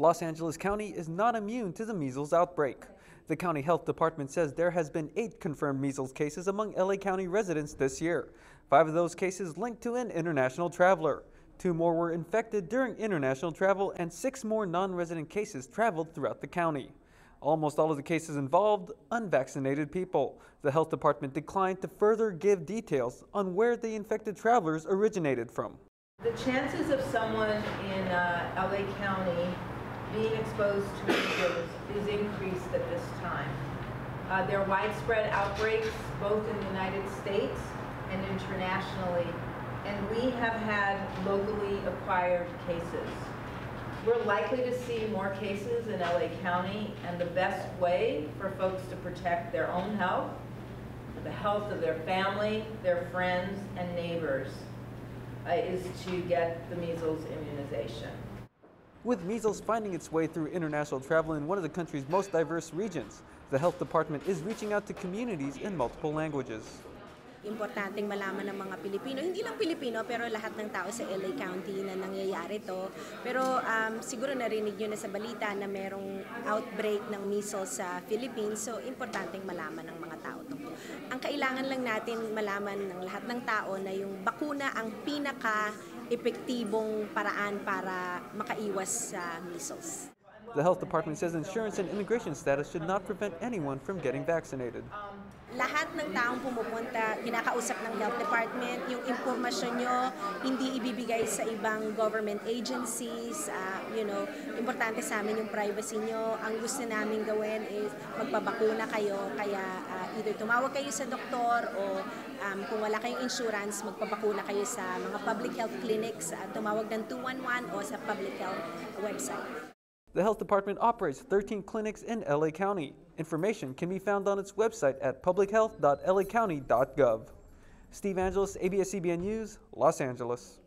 Los Angeles County is not immune to the measles outbreak. The county health department says there has been eight confirmed measles cases among LA County residents this year. Five of those cases linked to an international traveler. Two more were infected during international travel, and six more non resident cases traveled throughout the county. Almost all of the cases involved unvaccinated people. The health department declined to further give details on where the infected travelers originated from. The chances of someone in uh, LA County being exposed to measles is increased at this time. Uh, there are widespread outbreaks both in the United States and internationally, and we have had locally acquired cases. We're likely to see more cases in LA County, and the best way for folks to protect their own health, the health of their family, their friends, and neighbors uh, is to get the measles immunization. With measles finding its way through international travel in one of the country's most diverse regions, the health department is reaching out to communities in multiple languages. Importanteng malaman ng mga Pilipino, hindi lang Pilipino pero lahat ng tao sa LA County na nangyayari to. Pero um, siguro narinig nyo na sa balita na merong outbreak ng measles sa Philippines. So importanteng malaman ng mga tao to. Ang kailangan lang natin malaman ng lahat ng tao na yung bakuna ang pinaka epektibong paraan para makaiwas sa measles. The health department says insurance and immigration status should not prevent anyone from getting vaccinated. Lahat ng taong pumupunta, kinakausap ng health department, yung impormasyon nyo, hindi ibibigay sa ibang government agencies, uh, you know, importante sa amin yung privacy nyo. Ang gusto namin gawin is magpabakuna kayo, kaya uh, either tumawag kayo sa doktor o um, kung wala kayong insurance, magpabakuna kayo sa mga public health clinics, uh, tumawag ng 211 o sa public health website. The health department operates 13 clinics in LA County. Information can be found on its website at publichealth.lacounty.gov. Steve Angeles, ABS-CBN News, Los Angeles.